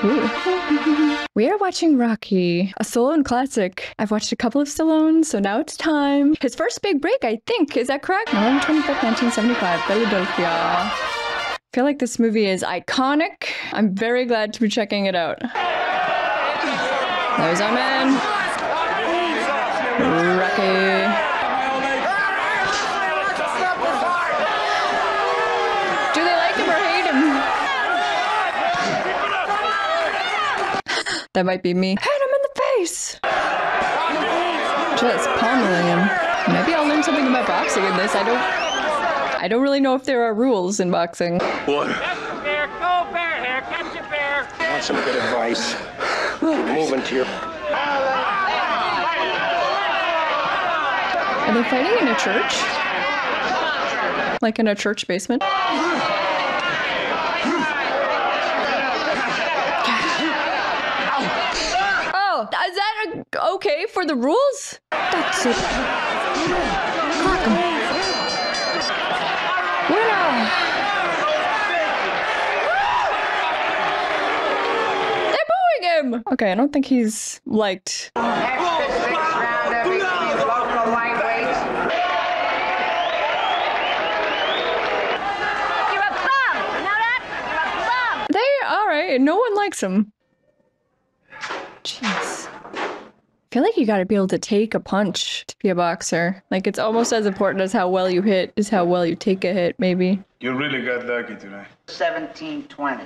We are watching Rocky, a Stallone classic. I've watched a couple of Stallones, so now it's time. His first big break, I think. Is that correct? November 25th, 1975, Philadelphia. Feel like this movie is iconic. I'm very glad to be checking it out. There's our man. Rocky. Do they like him or hate him? That might be me. Hit him in the face! Just pummeling him. Maybe I'll learn something about boxing in this. I don't. I don't really know if there are rules in boxing. What? Bear, go bear here, catch a bear. Want some good advice? Move into your. Are they fighting in a church? Like in a church basement? Oh, is that a, okay for the rules? That's it. Clock 'em. Winner! They're booing him! Okay, I don't think he's liked. Next to sixth rounder between local lightweights. You're a bum! You know that? You're a bum! They alright, no one likes him. Jeez. I feel like you gotta be able to take a punch to be a boxer. Like it's almost as important as how well you hit is how well you take a hit, maybe. You really got lucky today. 1720.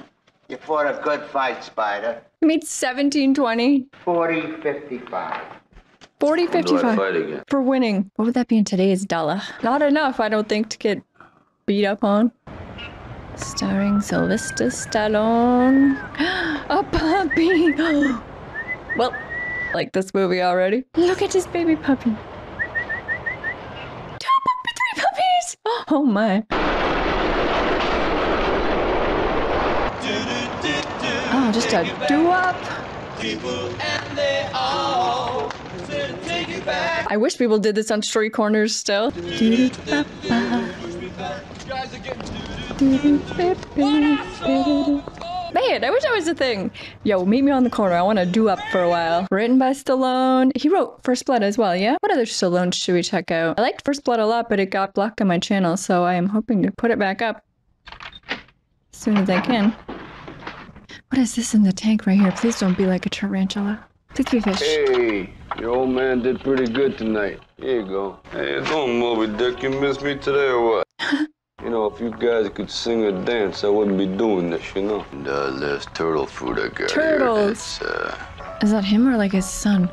You fought a good fight, Spider. You made 17 20, 40 55. 40 Do I 55 fight again? for winning. What would that be in today's dollar? Not enough, I don't think, to get beat up on. Starring Sylvester Stallone. A puppy! well, like this movie already. Look at this baby puppy. Two puppy, three puppies! Oh my. Oh, just a do-up. I wish people did this on street corners still. Man, I wish that was a thing. Yo, meet me on the corner. I want to do up for a while. Written by Stallone. He wrote First Blood as well, yeah? What other Stallone should we check out? I liked First Blood a lot, but it got blocked on my channel, so I am hoping to put it back up as soon as I can. What is this in the tank right here? Please don't be like a tarantula. Please be fish. Hey, your old man did pretty good tonight. Here you go. Hey, don't Moby Dick. You miss me today or what? you know, if you guys could sing or dance, I wouldn't be doing this, you know. And, uh, there's turtle food I got Turtles. here. That's, uh, Is that him or like his son?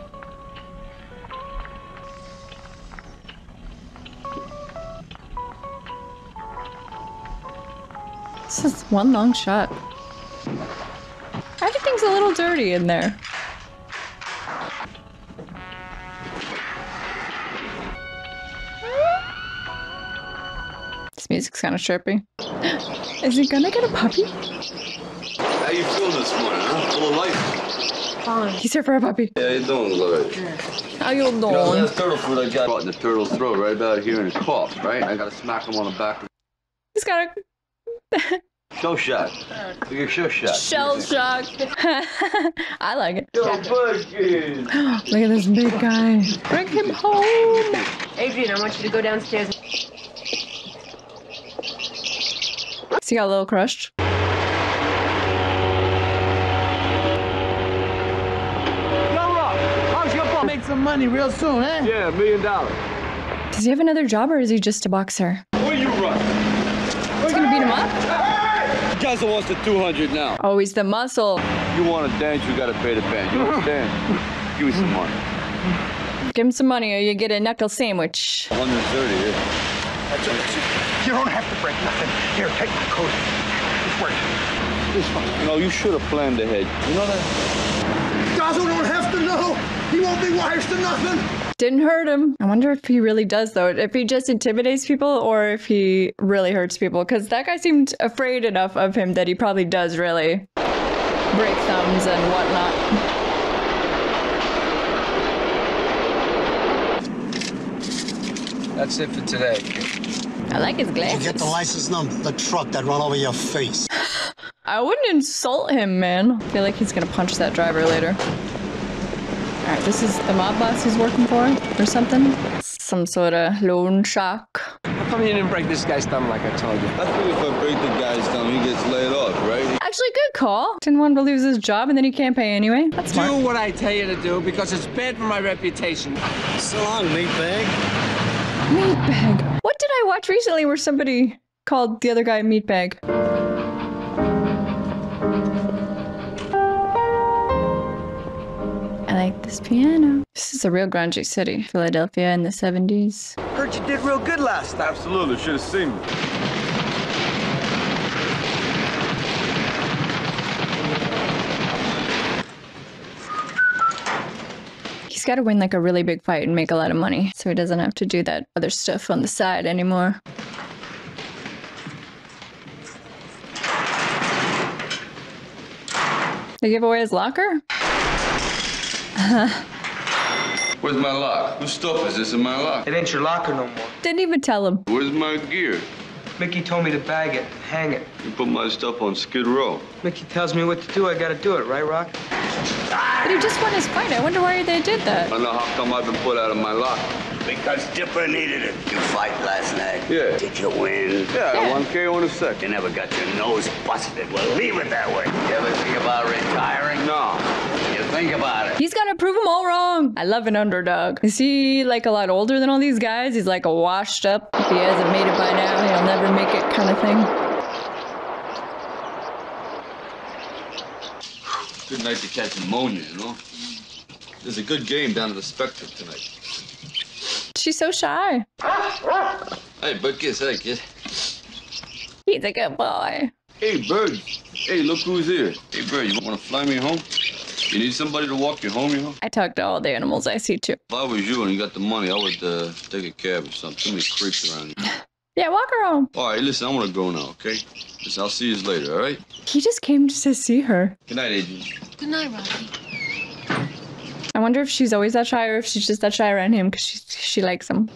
This is one long shot. Everything's a little dirty in there. This music's kind of trippy. Is he gonna get a puppy? How you feeling this morning, huh? Full of life? He's here for a puppy. Yeah, you don't doing, Lloyd? How you doing? You know, doing? turtle food I got caught in the turtle's throat right about here in his cough, right? I gotta smack him on the back. He's got a Show shot. Do your show shot. shell shock. I like it. Look at this big guy. Bring him home. Adrian, I want you to go downstairs. So he got a little crushed. How's your boy? Make some money real soon, eh? Yeah, a million dollars. Does he have another job or is he just a boxer? Where you run? He's gonna beat him up? Hey! Guys wants the 200 now. Oh, he's the muscle. You want to dance, you gotta pay the band. You understand? Give me some money. Give him some money or you get a knuckle sandwich. 130, yeah. That's it. You don't have to break nothing. Here, take my coat. It's working. You know, you should have planned ahead. You know that? Dazzle don't have to know. He won't be wise to nothing. Didn't hurt him. I wonder if he really does though. If he just intimidates people or if he really hurts people. Because that guy seemed afraid enough of him that he probably does really break thumbs and whatnot. That's it for today. I like his glasses. You get the license number, the truck that run over your face. I wouldn't insult him, man. I feel like he's gonna punch that driver later. Alright, this is the mob boss he's working for, or something. Some sort of loan shark. How come you didn't break this guy's thumb like I told you? I think if I break the guy's thumb, he gets laid off, right? Actually, good call. Didn't want to lose his job and then he can't pay anyway. That's smart. Do what I tell you to do because it's bad for my reputation. So long, meatbag. Meatbag. What did I watch recently where somebody called the other guy Meatbag? I like this piano. This is a real grungy city. Philadelphia in the 70s. Heard you did real good last time. Absolutely, should have seen me. He's got to win like a really big fight and make a lot of money so he doesn't have to do that other stuff on the side anymore. They give away his locker? Where's my lock? Whose stuff is this in my lock? It ain't your locker no more. Didn't even tell him. Where's my gear? Mickey told me to bag it, hang it. You put my stuff on Skid Row. Mickey tells me what to do, I gotta do it, right, Rock? But he just won his fight. I wonder why they did that. I know how come I've been put out of my lock. Because Dipper needed it. You fight last night. Yeah. Did you win? Yeah, Yeah. I won KO in a second. You never got your nose busted. Well, leave it that way. You ever think about retiring? No. You think about it. He's gonna prove them all wrong. I love an underdog. Is he like a lot older than all these guys? He's like a washed up. If he hasn't made it by now, he'll never make it kind of thing. Good night to catch pneumonia, you know? There's a good game down at the Spectrum tonight. She's so shy. Hey, Butkus, hey, kid. He's a good boy. Hey, Bird. Hey, look who's here. Hey, Bird, you want to fly me home? You need somebody to walk you home, you know? I talk to all the animals I see too. If I was you and you got the money, I would uh, take a cab or something. Too many creeps around here. Yeah, walk her home. All right, listen, I'm gonna go now, okay? Listen, I'll see you later, all right? He just came to see her. Good night, Adrian. Good night, Rocky. I wonder if she's always that shy or if she's just that shy around him because she she likes him.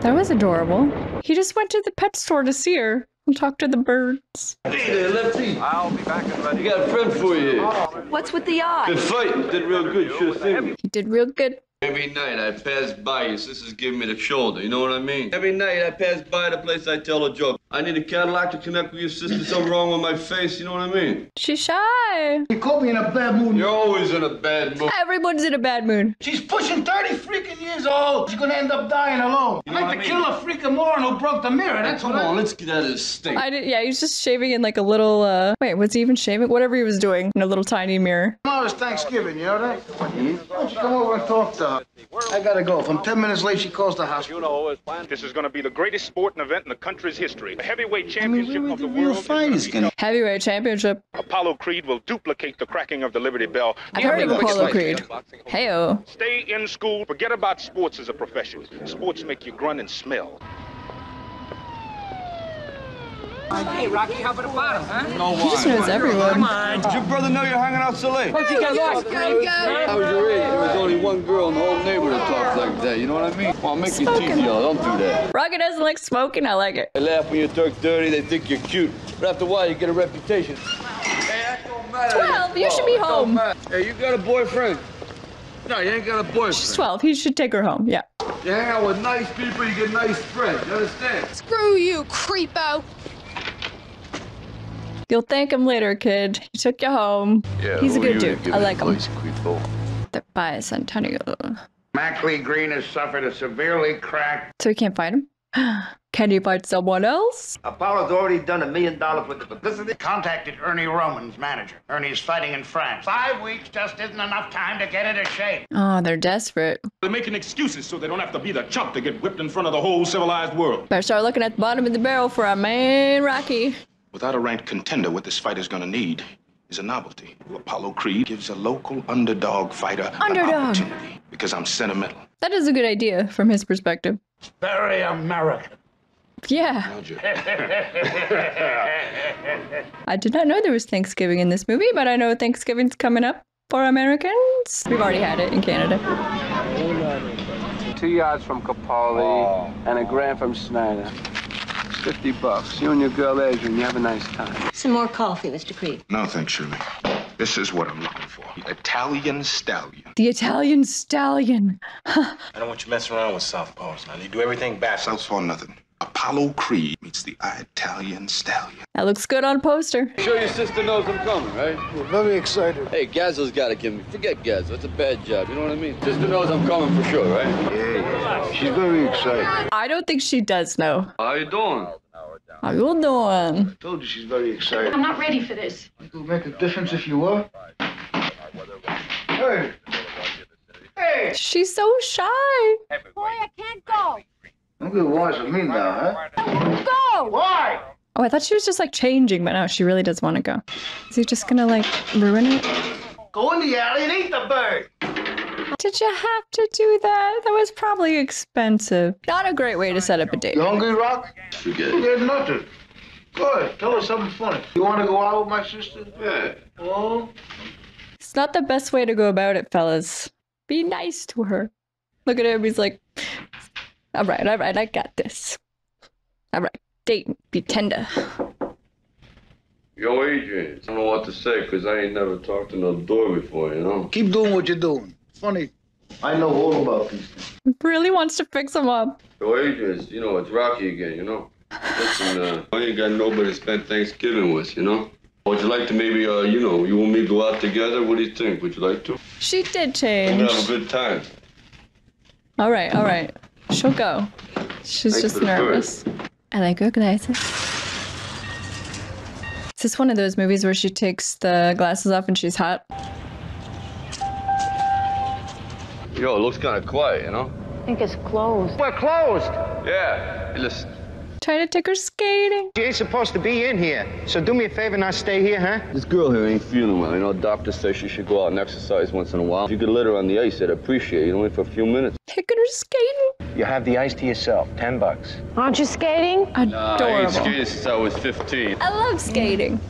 That was adorable. He just went to the pet store to see her and talk to the birds. Hey there, Lefty. I'll be back in ready. You got a friend for you. What's with the eye? Good fight. Did real good. Should have seen me. He did real good. Every night I pass by, your sister's giving me the shoulder. You know what I mean? Every night I pass by the place I tell a joke. I need a Cadillac to connect with your sister. Something wrong with my face. You know what I mean? She's shy. You caught me in a bad mood. You're always in a bad mood. Everyone's in a bad mood. She's pushing 30 freaking years old. She's gonna end up dying alone. know I'd what like I to mean? kill a freaking moron who broke the mirror. That's Come what I... on, let's get out of this stink. I did, yeah, he was just shaving in like a little, uh, wait, was he even shaving? Whatever he was doing in a little tiny mirror. Tomorrow's Thanksgiving, you know that? Why don't you come over and talk to her? I gotta go. If I'm 10 minutes late, she calls the hospital. You know, this is going to be the greatest sporting event in the country's history. The heavyweight I mean, championship really, of the the real world. fight is gonna... Heavyweight championship. Apollo Creed will duplicate the cracking of the Liberty Bell. I've heard of Apollo. Creed. Heyo. Stay in school. Forget about sports as a profession. Sports make you grunt and smell. Hey, Rocky, how about a bottle, huh? No He just knows everyone. Come on. Did your brother know you're hanging out so late? What you got lost? I was your age. There was only one girl in the whole neighborhood that talks like that. You know what I mean? Well, make your teeth yellow. Don't do that. Rocky doesn't like smoking. I like it. They laugh when you talk dirty. They think you're cute. But after a while, you get a reputation. Hey, that don't matter. 12, you should be home. Hey, you got a boyfriend? No, you ain't got a boyfriend. She's 12. He should take her home. Yeah. You hang out with nice people, you get nice friends. You understand? Screw you, creepo. You'll thank him later, kid. He took you home. Yeah, He's a good dude. I like him. advice, creepo? The bicentennial. Mac Lee Green has suffered a severely cracked. So we can't fight him? Can you fight someone else? Apollo's already done a million dollars worth of publicity. Contacted Ernie Roman's manager. Ernie's fighting in France. Five weeks just isn't enough time to get into shape. Oh, they're desperate. They're making excuses so they don't have to be the chump to get whipped in front of the whole civilized world. Better start looking at the bottom of the barrel for our man, Rocky. Without a ranked contender, what this fighter's going to need is a novelty. Apollo Creed gives a local underdog fighter Underdog. an opportunity because I'm sentimental. That is a good idea from his perspective. Very American. Yeah. I did not know there was Thanksgiving in this movie, but I know Thanksgiving's coming up for Americans. We've already had it in Canada. Two yards from Capaldi oh. and a grand from Snyder. 50 bucks. You and your girl Adrian, you have a nice time. Some more coffee, Mr. Creed. No, thanks, Shirley. This is what I'm looking for. The Italian stallion. The Italian stallion. I don't want you messing around with southpaws. Now, you do everything backwards. Southpaw nothing. Apollo Creed meets the Italian stallion. That looks good on poster. Sure your sister knows I'm coming, right? We're very excited. Hey, Gazzo's gotta give me. Forget Gazzo. It's a bad job. You know what I mean? Sister knows I'm coming for sure, right? Yeah, yeah. She's very excited. I don't think she does know. How you doing? How you doing? I told you she's very excited. I'm not ready for this. It would make a difference if you were. Hey! Hey! She's so shy. Boy, I can't go. Don't get wise with me now, huh? Go! Why? Oh, I thought she was just like changing, but no, she really does want to go. Is he just gonna like ruin it? Go in the alley and eat the bird. Did you have to do that? That was probably expensive. Not a great way to set up a date. You hungry, Rock? Forget Forget nothing. Good. Tell us something funny. You want to go out with my sister? Yeah. Oh? It's not the best way to go about it, fellas. Be nice to her. Look at him. He's like, all right, all right, I got this. All right, date, be tender. Yo, Adrian, I don't know what to say because I ain't never talked to no door before, you know? Keep doing what you're doing. Funny. I know all about these things. Really wants to fix him up. Yo, Adrian, you know, it's Rocky again, you know? Listen, uh, I ain't got nobody to spend Thanksgiving with, you know? Would you like to maybe, uh, you know, you and me to go out together? What do you think? Would you like to? She did We'll change. have a good time. All right, all right. She'll go. She's Thanks just for the bird. nervous. I like her glasses. Is this one of those movies where she takes the glasses off and she's hot? Yo, it looks kind of quiet, you know? I think it's closed. We're closed. Yeah. Listen. Trying to take her skating. She ain't supposed to be in here. So do me a favor and not stay here, huh? This girl here ain't feeling well. You know, the doctor says she should go out and exercise once in a while. If you could let her on the ice, I'd appreciate it. Only for a few minutes. Taking her skating. You have the ice to yourself. Ten bucks. Aren't you skating? Adorable. I ain't Adorable. skated since I was 15. I love skating.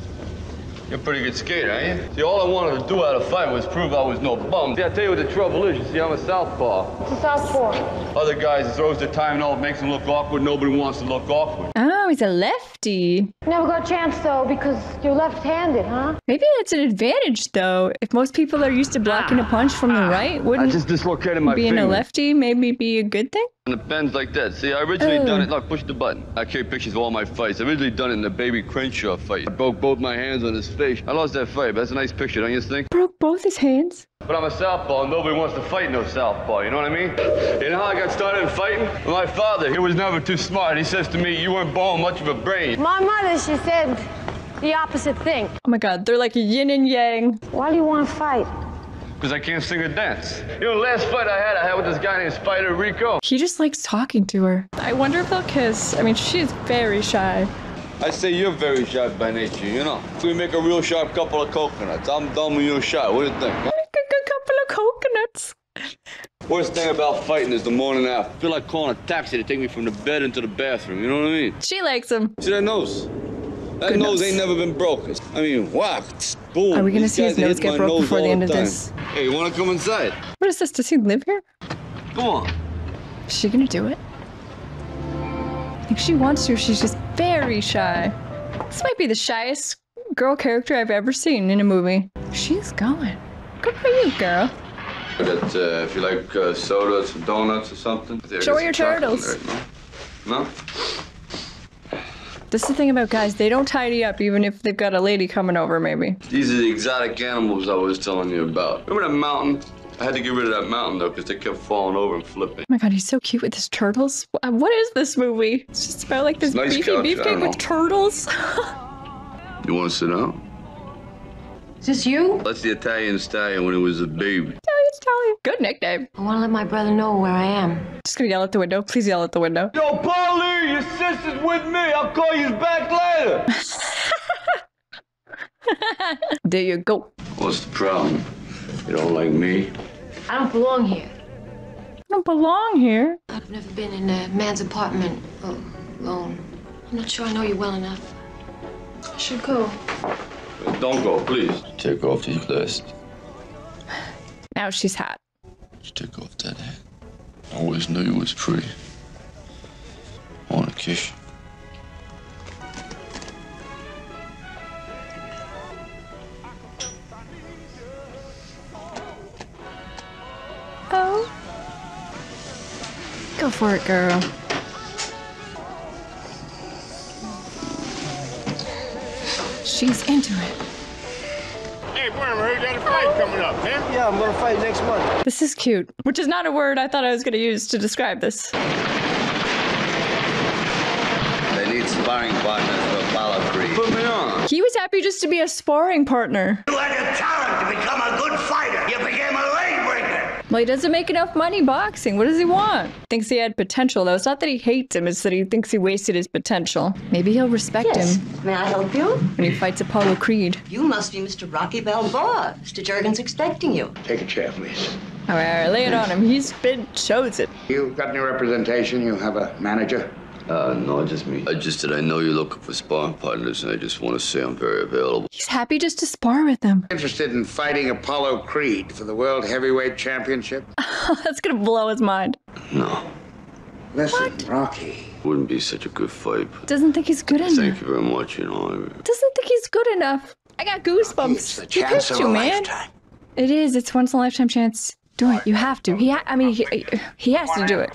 You're a pretty good skater, ain't you? See, all I wanted to do out of fight was prove I was no bum. See, I tell you what the trouble is. You see, I'm a southpaw. It's a southpaw. Other guys, it throws the time and all, it makes them look awkward. Nobody wants to look awkward. Oh, he's a lefty. Never got a chance though because you're left-handed, huh? Maybe that's an advantage, though. If most people are used to blocking a punch from the ah. right, wouldn't just dislocated my being finger. a lefty maybe be a good thing? And it bends like that. See, I originally Oh. done it. Look, push the button. I carry pictures of all my fights. I originally done it in the baby Crenshaw fight. I broke both my hands on his face. I lost that fight, but that's a nice picture, don't you think? Broke both his hands. But I'm a southpaw, and nobody wants to fight no southpaw, you know what I mean? You know how I got started in fighting? My father, he was never too smart. He says to me, you weren't born much of a brain. My mother, she said the opposite thing. Oh my god, they're like yin and yang. Why do you want to fight? Because I can't sing or dance. You know, last fight I had, I had with this guy named Spider Rico. He just likes talking to her. I wonder if they'll kiss. I mean, she's very shy. I say you're very shy by nature, you know? We make a real sharp couple of coconuts. I'm dumb and you're shy. What do you think? huh? Like a good couple of coconuts. Worst thing about fighting is the morning after. I feel like calling a taxi to take me from the bed into the bathroom. You know what I mean? She likes him. See that nose? That Good nose nose. ain't never been broken. I mean, wow, boom. Are we gonna These see his nose get my broke nose before the end of time. this? Hey, you wanna come inside? What is this? Does he live here? Come on. Is she gonna do it? I think she wants to. She's just very shy. This might be the shyest girl character I've ever seen in a movie. She's going. Good for you, girl. That, uh, if you like uh, sodas or donuts or something. Show there's your turtles. there, No? No? This is the thing about guys. They don't tidy up even if they've got a lady coming over, maybe. These are the exotic animals I was telling you about. Remember that mountain? I had to get rid of that mountain though because they kept falling over and flipping. Oh my god, he's so cute with his turtles. What is this movie? It's just about like this Nice beefy beefcake with turtles. You want to sit down? Is this you? That's the Italian stallion when it was a baby. Italian stallion. Good nickname. I want to let my brother know where I am. Just gonna yell at the window. Please yell at the window. Yo, Paulie, your sister's with me. I'll call you back later. There you go. What's the problem? You don't like me? I don't belong here. I don't belong here. I've never been in a man's apartment alone. I'm not sure I know you well enough. I should go. Don't go, please. Take off these glasses. Now she's hot. Just take off that hat. I always knew you was pretty. I want to kiss you. Go for it, girl. She's into it. Hey, Wormer, you got a fight coming up, huh? Yeah, I'm gonna fight next month. This is cute, which is not a word I thought I was going to use to describe this. They need sparring partners for Apollo Creed. Put me on. He was happy just to be a sparring partner. You had a talent to become a good fighter. You became a leg breaker. Well, he doesn't make enough money boxing. What does he want? Thinks he had potential, though. It's not that he hates him, it's that he thinks he wasted his potential. Maybe he'll respect Yes. him May I help you? when he fights Apollo Creed. You must be Mr. Rocky Balboa. Mr. Jurgen's expecting you. Take a chair, please. All right, all right, lay it on him. He's been chosen. You got any representation? You have a manager? Uh, no, just me. I just said I know you're looking for sparring partners, and I just want to say I'm very available. He's happy just to spar with him. Interested in fighting Apollo Creed for the World Heavyweight Championship? That's gonna blow his mind. No, Listen, Rocky. wouldn't be such a good fight. But Doesn't think he's good enough. thank you very much. You know, I, Doesn't think he's good enough. I got goosebumps. the He chance picked of a you, man. lifetime. It is. It's once in a lifetime chance. Do it. You have to. He. Ha- I mean, he, he has to do it.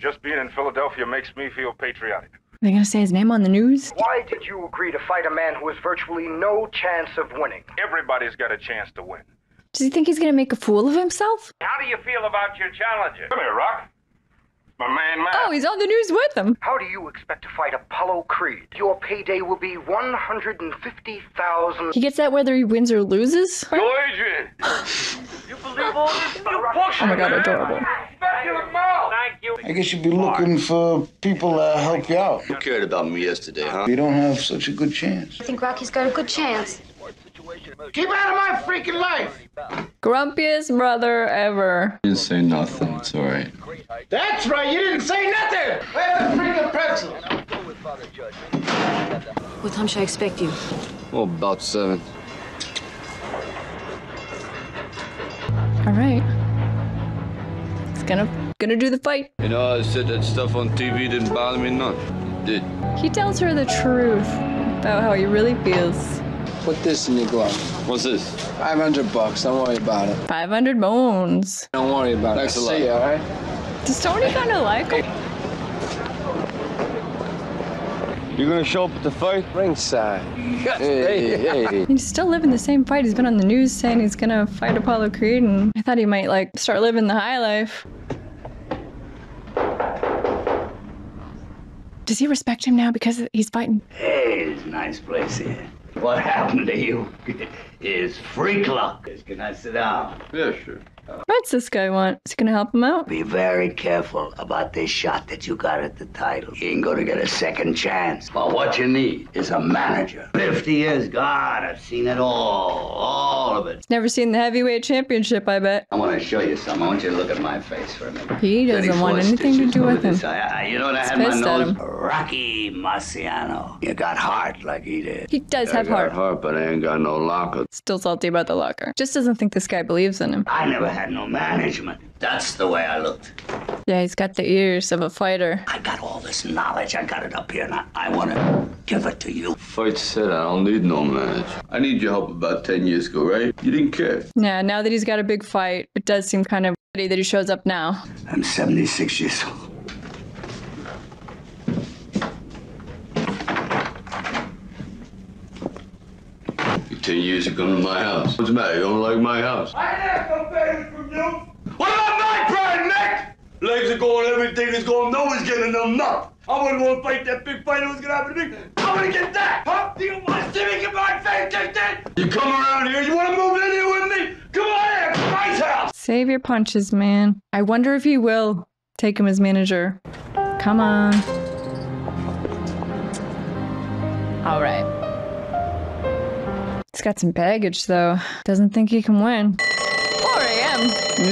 Just being in Philadelphia makes me feel patriotic. They're gonna say his name on the news. Why did you agree to fight a man who has virtually no chance of winning? Everybody's got a chance to win. Does he think he's gonna make a fool of himself? How do you feel about your challenger? Come here, Rock. My man, Matt. Oh, he's on the news with them. How do you expect to fight Apollo Creed? Your payday will be 150,000. He gets that whether he wins or loses. Go, Adrian. you believe all this? You push Oh my god, adorable. Thank you. I guess you'd be looking for people to help you out. you cared about me yesterday, huh? You don't have such a good chance. I think Rocky's got a good chance. Keep out of my freaking life! Grumpiest brother ever. You didn't say nothing. It's all right. That's right, you didn't say nothing! Where's the freaking pretzel? What time should I expect you? Oh, about seven. All right. It's gonna gonna do the fight. You know, I said that stuff on TV didn't bother me none. It did. He tells her the truth about how he really feels. Put this in your glove. What's this? 500 bucks. Don't worry about it. 500 bones. Don't worry about Thanks it. a lot. See ya, all right? Does Tony kind of like him? You're gonna show up at the fight? Ringside. Hey, hey, hey. He's still living the same fight. He's been on the news saying he's gonna fight Apollo Creed, and I thought he might like start living the high life. Does he respect him now because he's fighting? Hey, it's a nice place here. What happened to you is freak luck. Can I sit down? Yeah, sure. What's this guy want? Is he gonna help him out? Be very careful about this shot that you got at the title. You ain't gonna get a second chance. But what you need is a manager. Fifty years, God, I've seen it all. All of it. Never seen the heavyweight championship, I bet. I want to show you something. I want you to look at my face for a minute. He doesn't want anything to do with him. I, I, you know what I He's had my nose? Rocky Marciano. You got heart like he did. He does I have got heart. heart, but I ain't got no locker. Still salty about the locker. Just doesn't think this guy believes in him. I never had no management. That's the way I looked. Yeah, he's got the ears of a fighter. I got all this knowledge. I got it up here, and I, I want to give it to you. Fight said I don't need no manage. I need your help about 10 years ago, right? You didn't care. Yeah, now that he's got a big fight, it does seem kind of shitty that he shows up now. I'm 76 years old. You 10 years ago to my house. What's the matter? You don't like my house? I have no favors from you. What about my pride, Nick? Legs are going, everything is going, no one's getting enough. I wouldn't want to fight that big fight. What's gonna happen to me? I'm gonna get that. Huh? Do you want to see me get my face kicked in? You come around here, you want to move in here with me? Come on here, my house. Save your punches, man. I wonder if he will take him as manager. Come on. All right. He's got some baggage, though. Doesn't think he can win. 4 a.m.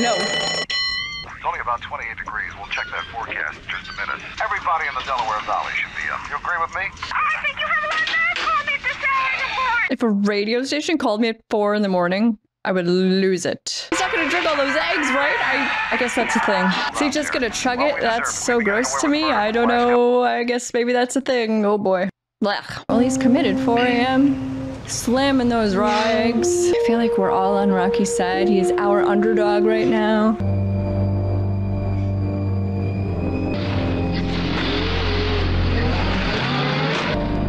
No. It's only about 28 degrees. We'll check that forecast in just a minute. Everybody in the Delaware Valley should be up. You agree with me? Oh, I think you have a lot of nerve calling me this early in the morning. If a radio station called me at 4 in the morning, I would lose it. He's not gonna drink all those eggs, right? I, I guess that's a thing. Is he just gonna chug it? That's so gross to me. I don't know. I guess maybe that's a thing. Oh boy. Blech. Well, he's committed. 4 a.m slamming those rags. I feel like we're all on Rocky's side. He's our underdog right now.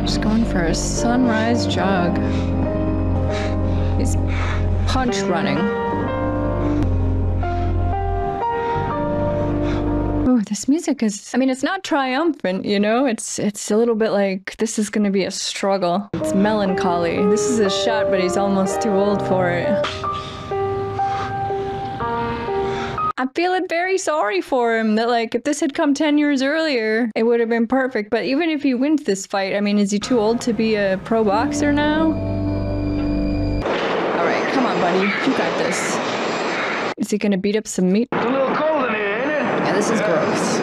Just going for a sunrise jog. He's punch running. This music is I mean it's not triumphant, you know? It's it's a little bit like this is gonna be a struggle. It's melancholy. This is a shot, but he's almost too old for it. I'm feeling very sorry for him that like if this had come 10 years earlier, it would have been perfect. But even if he wins this fight, I mean, is he too old to be a pro boxer now? All right, come on, buddy. You got this. Is he gonna beat up some meat? It's a little cold in here, ain't it? Yeah, this is gross.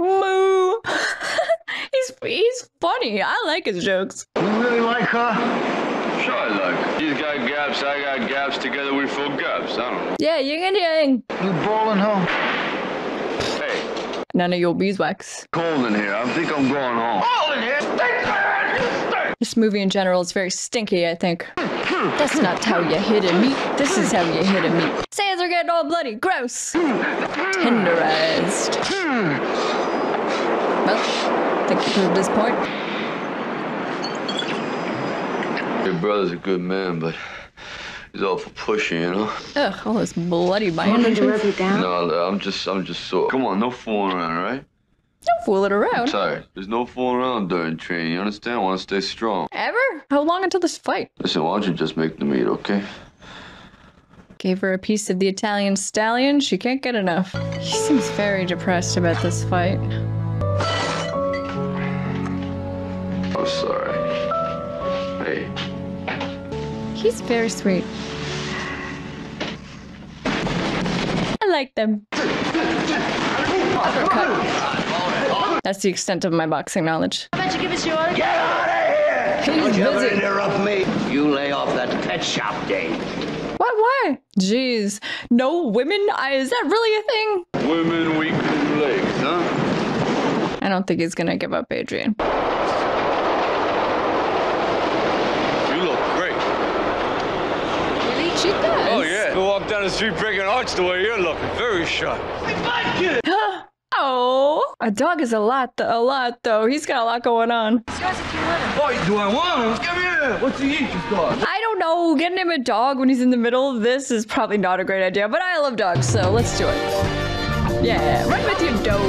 Moo. he's he's funny. I like his jokes. You really like her? Sure I like. He's got gaps, I got gaps. Together we fill gaps. I don't know. Yeah, yin and yang. You balling her? Hey, None of your beeswax. cold in here. I think I'm going home. Cold in here. Stink, man. You stink. This movie in general is very stinky, I think. That's not how you hit a meat. This is how you hit a meat. Sands are getting all bloody. Gross. Tenderized. Well, I think you proved this point. Your brother's a good man, but he's awful pushy, you know? Ugh, all this bloody bandages. No, I'm just, I'm just sore. Come on, no fooling around, all right? Don't fool it I'm around. tired. There's no fooling around during training. You understand? I want to stay strong. Ever? How long until this fight? Listen, why don't you just make the meat, okay? Gave her a piece of the Italian stallion. She can't get enough. He seems very depressed about this fight. I'm sorry. Hey, He's very sweet. I like them. Uppercut. That's the extent of my boxing knowledge. How about you give us yours? Get out of here! He's Don't you ever busy. interrupt me. You lay off that pet shop game. What? Why? Jeez. No women? I, is that really a thing? women weak in legs, huh? I don't think he's gonna give up Adrian. You look great. Really? She does. Oh yeah. You walk down the street breaking hearts the way you're looking. Very sharp. Oh, a dog is a lot, th- a lot though. He's got a lot going on. Boy, do I want him? Come here. What's he eat, this dog? I don't know. Getting him a dog when he's in the middle of this is probably not a great idea, but I love dogs, so let's do it. Yeah, run with your dog.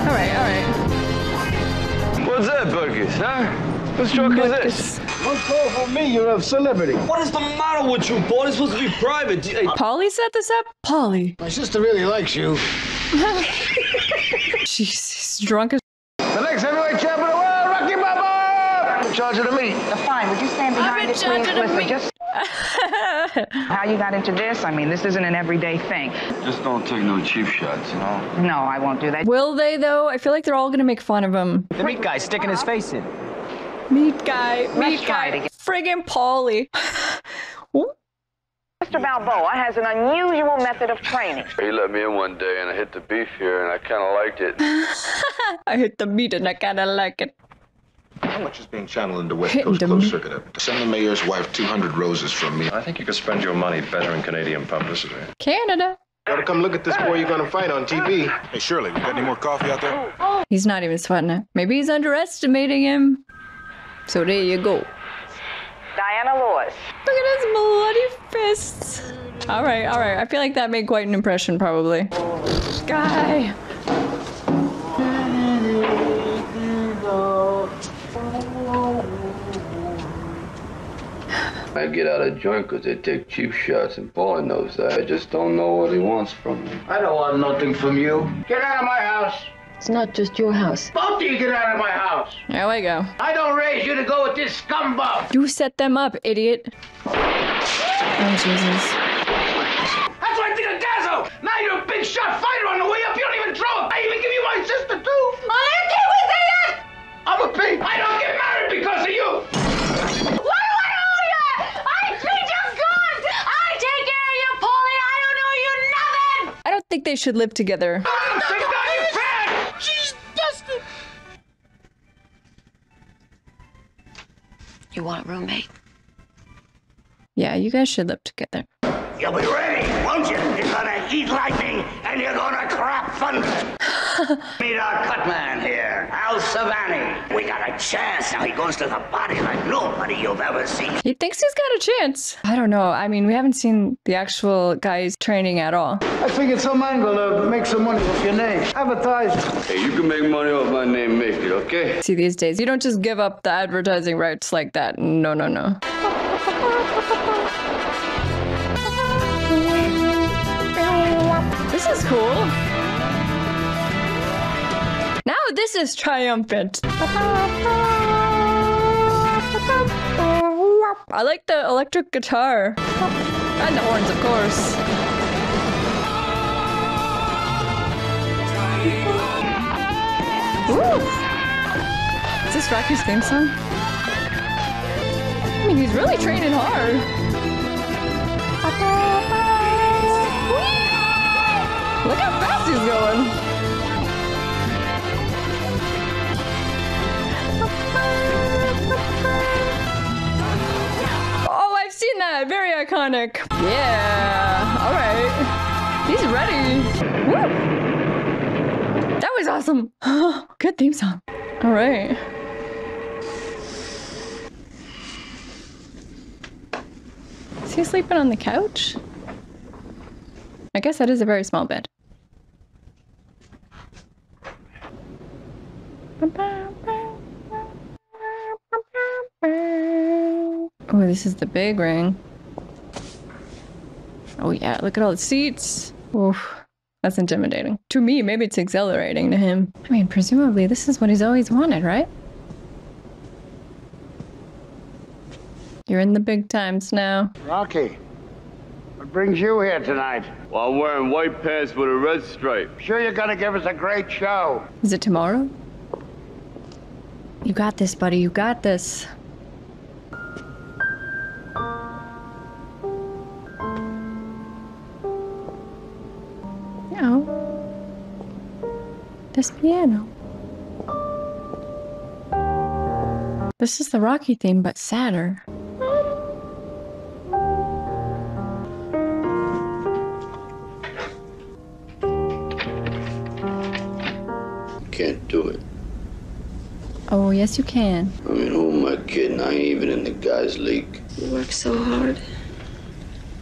All right, all right. What's that, Burgess, huh? Whose truck is this? Don't call for me. You're a celebrity. What is the matter with you, boy? It's supposed to be private. Hey, Paulie set this up? Paulie. My sister really likes you. She's drunk as The next heavyweight champion of the world, Rocky Balboa! In charge of the meat. Fine, would you stand behind in it, charge please? of the Listen, meat. just how you got into this, I mean, this isn't an everyday thing. Just don't take no cheap shots, you know? No, I won't do that. Will they though? I feel like they're all gonna make fun of him. The meat guy's sticking his face in. Meat guy, meat try guy, friggin' Paulie. Mr. Balboa has an unusual method of training. He let me in one day and I hit the beef here and I kind of liked it. I hit the meat and I kinda like it. How much is being channeled into West Coast the closed circuit? evidence? Send the mayor's wife 200 roses from me. I think you could spend your money better in Canadian publicity. Canada. Gotta come look at this boy you're gonna fight on TV. Hey, Shirley, we got any more coffee out there? He's not even sweating it. Maybe he's underestimating him. So there you go. Diana Lewis. Look at his bloody fists. All right, all right. I feel like that made quite an impression, probably. Guy. I get out of joint because they take cheap shots and Paulie knows that. I just don't know what he wants from me. I don't want nothing from you. Get out of my house. It's not just your house. Both of you get out of my house. There we go. I don't raise you to go with this scumbag. You set them up, idiot. Oh, Jesus. That's what I think of Gazzo. Now you're a big shot fighter on the way up. You don't even throw it. I even give you my sister, too. I didn't we say that? I'm a pig. I don't get married because of you. What do I owe you? I treat you good. I take care of you, Paulie. I don't owe you nothing. I don't think they should live together. You want a roommate? Yeah, you guys should live together. You'll be ready, won't you? You're gonna eat lightning and you're gonna crap thunder. Meet our cut man here, Al Silvani. We got a chance. Now he goes to the body like nobody you've ever seen. He thinks he's got a chance. I don't know. I mean, we haven't seen the actual guys training at all. I figured some angle to make some money with your name. Advertise. Hey, you can make money off my name, make it, okay? See, these days, you don't just give up the advertising rights like that. No, no, no. This is cool. Now this is triumphant. I like the electric guitar. And the horns, of course. Woo! Is this Rocky's theme song? I mean, he's really training hard. Look how fast he's going. Oh, I've seen that. Very iconic. Yeah. All right. He's ready. Woo! That was awesome. Good theme song. All right. Is he sleeping on the couch? I guess that is a very small bed. Oh, this is the big ring. Oh yeah, look at all the seats. Oof, that's intimidating. To me, maybe it's exhilarating to him. I mean, presumably this is what he's always wanted, right? You're in the big times now. Rocky, what brings you here tonight? Well, I'm wearing white pants with a red stripe. Sure you're gonna give us a great show? Is it tomorrow? You got this, buddy. You got this. This piano. This is the Rocky theme, but sadder. Can't do it. Oh, yes, you can. I mean, who am I kidding? I ain't even in the guys' league. You work so hard.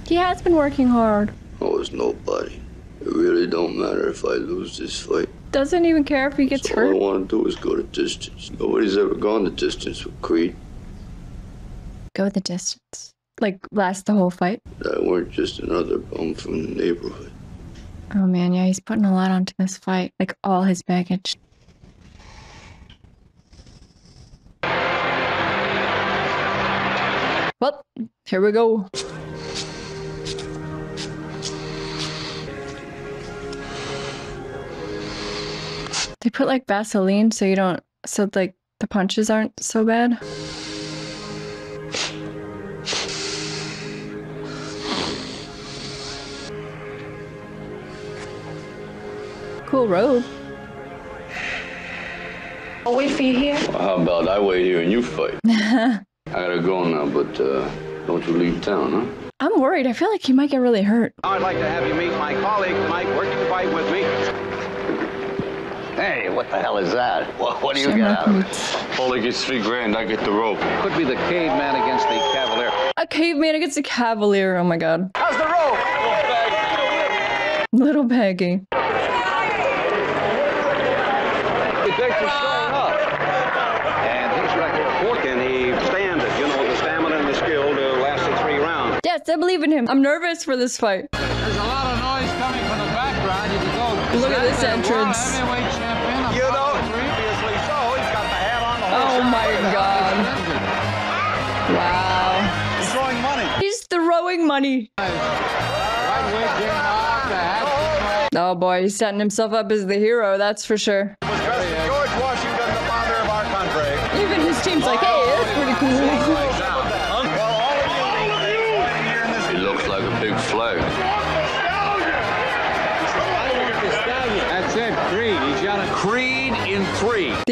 He has been working hard. Oh, I was nobody. It really don't matter if I lose this fight. Doesn't even care if he gets hurt. All I hurt. want to do is go the distance. Nobody's ever gone the distance with Creed. Go the distance. Like, last the whole fight. That weren't just another bum from the neighborhood. Oh man, yeah, he's putting a lot onto this fight. Like, all his baggage. Well, here we go. They put like Vaseline so you don't, so like the punches aren't so bad. Cool robe. I'll wait for you here. Well, how about I wait here and you fight? I gotta go now, but uh, don't you leave town, huh? I'm worried. I feel like he might get really hurt. I'd like to have you meet my colleague Mike, working the fight with me. Hey, what the hell is that? What, what do you get out of it? Only gets three grand, I get the rope. Could be the caveman against the cavalier. A caveman against a cavalier. Oh my god. How's the rope? Little Peggy. Thanks for showing up. And his record, four, can he stand it? You know, the stamina and the skill to last the three rounds. Yes, I believe in him. I'm nervous for this fight. There's a lot of noise coming from the background. You can go. Look at this Stand there, entrance. My god. Wow. He's throwing money. He's throwing money. Right wig came off, the hat came off. Oh boy, he's setting himself up as the hero, that's for sure. Was dressed as George Washington, the father of our country. Even his team's like, hey, that's pretty cool.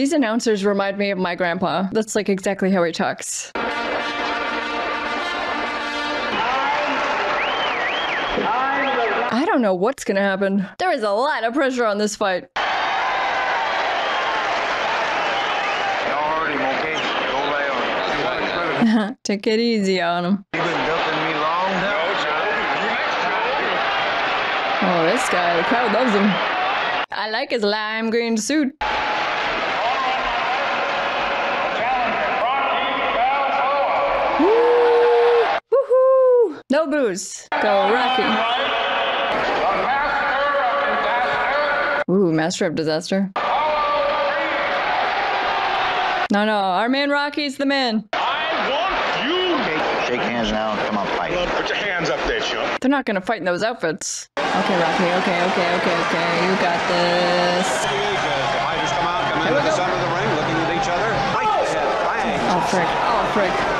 These announcers remind me of my grandpa. That's like exactly how he talks. I don't know what's gonna happen. There is a lot of pressure on this fight. Take it easy on him. Oh, this guy, the crowd loves him. I like his lime green suit. Woohoo! No booze. Go Rocky. Ooh, Master of Disaster. No, no, our man Rocky's the man. I want you. Shake hands now and come on, fight. Put your hands up there, chump. They're not gonna fight in those outfits. Okay, Rocky, okay, okay, okay, okay. You got this. Fighters come out, come Here into we the go. center of the ring, looking at each other. Right ahead, bang. Oh, frick. Oh, frick.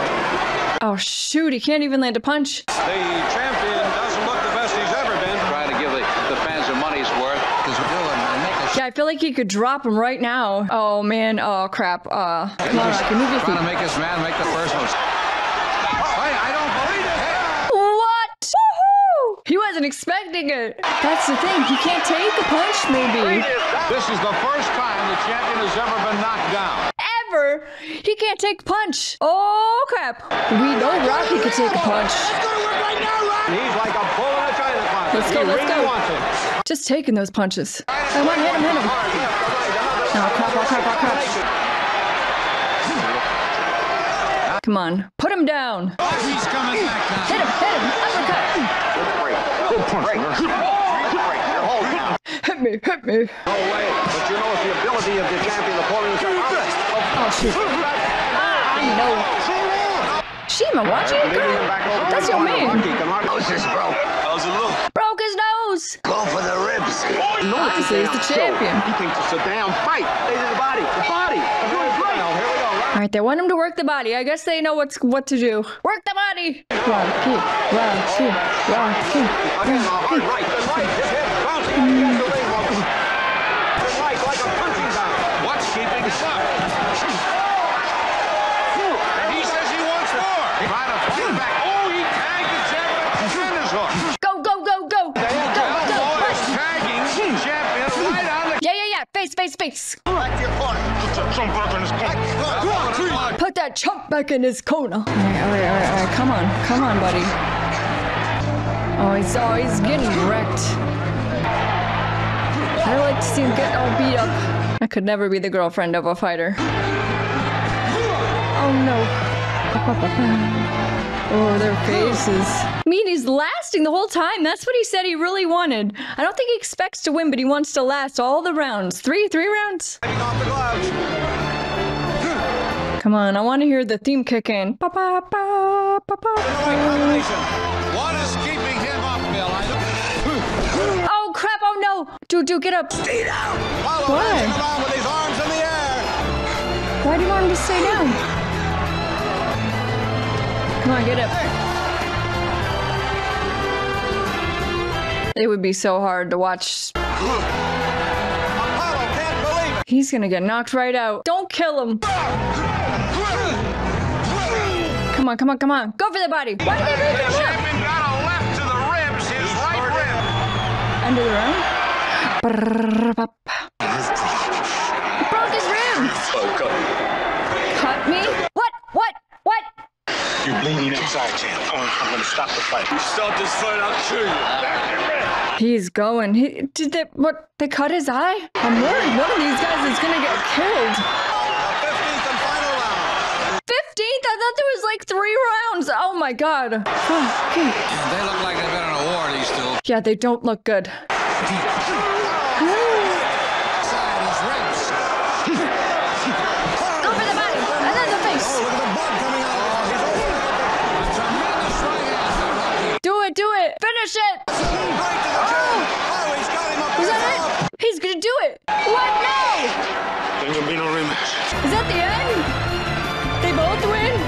Oh, shoot, he can't even land a punch. The champion doesn't look the best he's ever been. Trying to give the, the fans their money's worth. Because we're doing Yeah, I feel like he could drop him right now. Oh, man. Oh, crap. Uh, come on, Rocky, move your Trying to make us mad, make the first one. I don't believe it. What? He wasn't expecting it. That's the thing. He can't take a punch, maybe. This is the first time the champion has ever been knocked down. Ever. He can't take punch. Oh, crap. We know Rocky could take a punch. He's like a bull in a china closet. Let's go, let's go. Just taking those punches. Come on, hit him, hit him. Oh, crap, oh, crap, oh, crap. Come on, put him down. He's coming back now. Hit him, hit him, uppercut. Hit me, hit me. No way. But you know it's the ability of the champion to pull himself out. Oh, shoot. I know. Shima, watch it, girl. That's your man. Nose is broke. How's it look? Broke his nose. Go for the ribs. Obviously, he's the champion. He thinks it's a damn fight. They did the body. The body. He's doing great. Here we go. All right, they want him to work the body. I guess they know what's what to do. Work the body. Rocky. right, right, and right. His head bouncing against the ring. Walker. And right, like a punching bag. What's up? And he says he wants more. Trying to fight back. Oh, he tagged the champion. Finish hook. Go, go, go, go. Go, go, go. is tagging champion right on the. Yeah, yeah, yeah. Face, face, face. Back to your corner. Put your trump back in his corner. Come on, Creed. Put that chump back in his corner. All right, all right, all right, all right. Come on, come on, buddy. Oh, he's oh, he's getting wrecked. I like to see him get all beat up. I could never be the girlfriend of a fighter. Oh no. Oh, their faces. I mean, he's lasting the whole time. That's what he said he really wanted. I don't think he expects to win, but he wants to last all the rounds. Three, three rounds. Off the gloves. Come on, I want to hear the theme kick in. Ba, ba, ba, no! Dude, dude, get up! Stay down. Apollo Why? with his arms in the air. Why do you want him to stay down? Come on, get up. It would be so hard to watch. Apollo can't believe it. He's gonna get knocked right out. Don't kill him. Ah, ah, ah, come on, come on, come on. Go for the body. Why did they break him up? Champion got a left to the ribs, his right rib. End the round. Broke his ribs. Cut me? What? What? What? You're bleeding inside, champ. I'm, I'm gonna stop the fight. Stop this fight, I'll kill you. He's going. He did they what? They cut his eye. I'm worried. One of these guys is gonna get killed. Fifteenth and final round. Fifteenth? I thought there was like three rounds. Oh my god. Okay. They look like they've been in a war, these two. Yeah, they don't look good. Go for the body and then the face. Do it, do it. Finish it. Right to the chin. Oh, he's got him up Is that it? He's gonna do it. What? No. Ain't gonna be no rematch. Is that the end? They both win?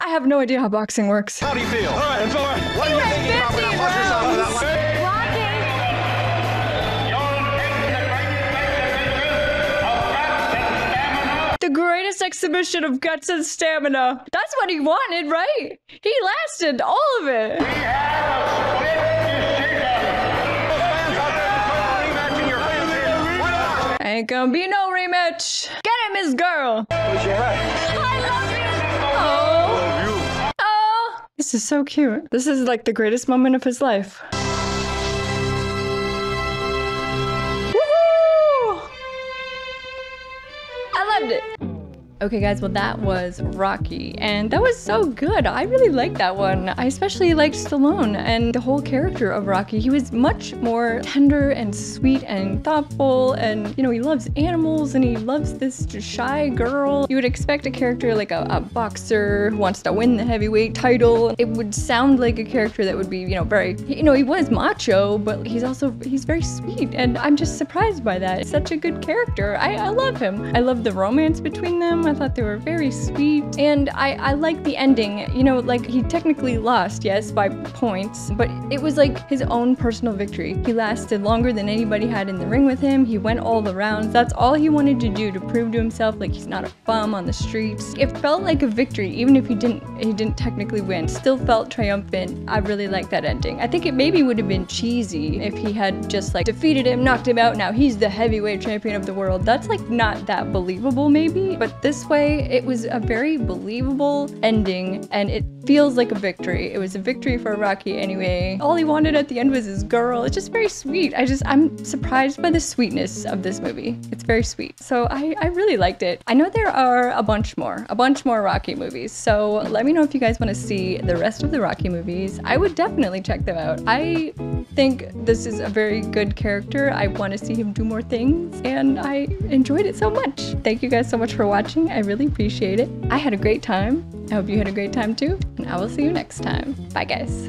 I have no idea how boxing works. How do you feel? All right, it's all right. What are you thinking about when I push yourself in that The greatest exhibition of guts and stamina. That's what he wanted, right? He lasted all of it. Ain't gonna be no rematch. Get him, his girl. I love you. Oh. oh. This is so cute. This is like the greatest moment of his life. Okay guys, well that was Rocky and that was so good. I really liked that one. I especially liked Stallone and the whole character of Rocky. He was much more tender and sweet and thoughtful and you know, he loves animals and he loves this shy girl. You would expect a character like a, a boxer who wants to win the heavyweight title. It would sound like a character that would be, you know, very, you know, he was macho, but he's also, he's very sweet and I'm just surprised by that. Such a good character. I, I love him. I love the romance between them. I thought they were very sweet. And I, I like the ending. You know, like he technically lost, yes, by points, but it was like his own personal victory. He lasted longer than anybody had in the ring with him. He went all the rounds. That's all he wanted to do to prove to himself like he's not a bum on the streets. It felt like a victory, even if he didn't he didn't technically win. Still felt triumphant. I really like that ending. I think it maybe would have been cheesy if he had just like defeated him, knocked him out. Now he's the heavyweight champion of the world. That's like not that believable maybe, but this way it was a very believable ending and it feels like a victory. It was a victory for Rocky anyway. All he wanted at the end was his girl. It's just very sweet. I just, I'm surprised by the sweetness of this movie. It's very sweet. So I, I really liked it. I know there are a bunch more, a bunch more Rocky movies. So let me know if you guys want to see the rest of the Rocky movies. I would definitely check them out. I think this is a very good character. I want to see him do more things and I enjoyed it so much. Thank you guys so much for watching. I really appreciate it. I had a great time. I hope you had a great time too, and I will see you next time. Bye, guys.